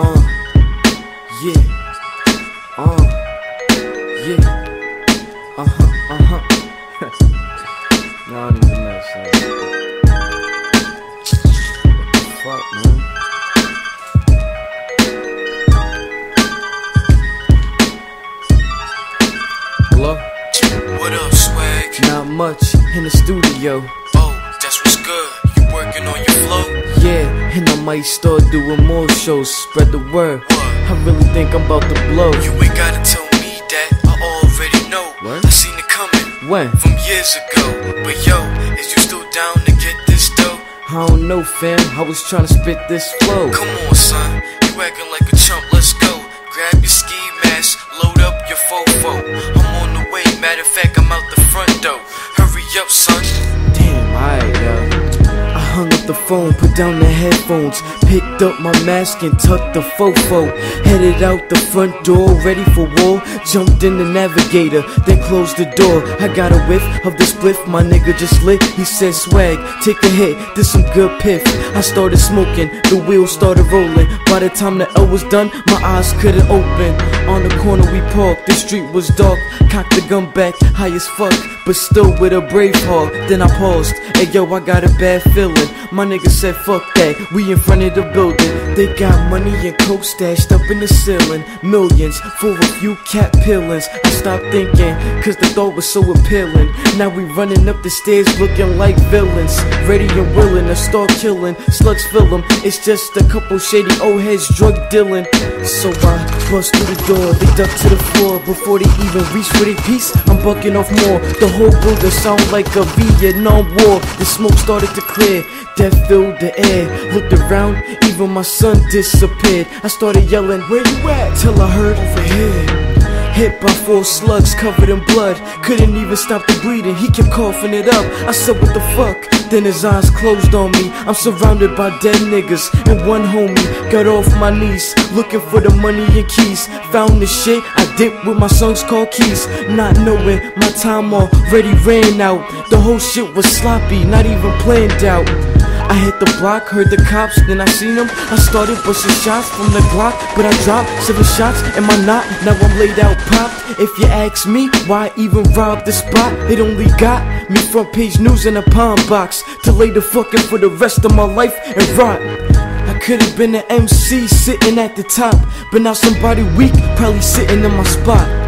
Uh, yeah. Uh, yeah. Uh huh, uh huh. no, I don't even know, son. What fuck, man? Hello? What up, Swagg? Not much in the studio. Oh, that's what's good. Working on your flow? Yeah, and I might start doing more shows, spread the word. What? I really think I'm about to blow. You ain't gotta tell me that. I already know. What? I seen it coming When? from years ago. But yo, is you still down to get this dough? I don't know, fam. I was trying to spit this flow. Come on, son. You acting like a chump. Let's go. Grab your ski mask, load up your fofo. I'm on the way. Matter of fact, I'm out the front door. Hurry up, son. Damn. I the phone, put down the headphones, picked up my mask and tucked the fofo. Headed out the front door, ready for war. Jumped in the navigator, then closed the door. I got a whiff of the spliff, my nigga just lit. He said, Swagg, take a hit, this some good piff. I started smoking, the wheels started rolling. By the time the L was done, my eyes couldn't open. On the corner we parked, the street was dark. Cocked the gun back, high as fuck, but still with a brave heart. Then I paused, hey yo, I got a bad feeling. My nigga said, fuck that, we in front of the building. They got money and coke stashed up in the ceiling. Millions for a few cat peelings. I stopped thinking, cause the thought was so appealing. Now we running up the stairs looking like villains. Ready and willing to start killing. Slugs fill 'em. it's just a couple shady old heads drug dealing. So I bust through the door, they duck to the floor before they even reach for their piece. I'm bucking off more. The whole building sound like a Vietnam war. The smoke started to clear, death filled the air. Looked around, even my son disappeared. I started yelling, Where you at? Till I heard over here. Hit by four slugs covered in blood. Couldn't even stop the bleeding. He kept coughing it up. I said, What the fuck? Then his eyes closed on me. I'm surrounded by dead niggas. And one homie got off my knees. Looking for the money and keys. Found the shit. I dipped with my son's car keys. Not knowing my time already ran out. The whole shit was sloppy. Not even planned out. I hit the block, heard the cops, then I seen them. I started busting shots from the Glock, but I dropped seven shots in my knot. Now I'm laid out popped. If you ask me why I even robbed the spot, it only got me front page news in a palm box to lay the fucking for the rest of my life and rot. I could have been an MC sitting at the top, but now somebody weak probably sitting in my spot.